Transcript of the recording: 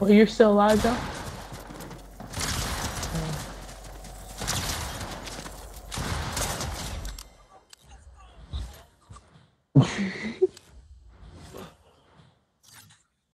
Well, you're still alive, though?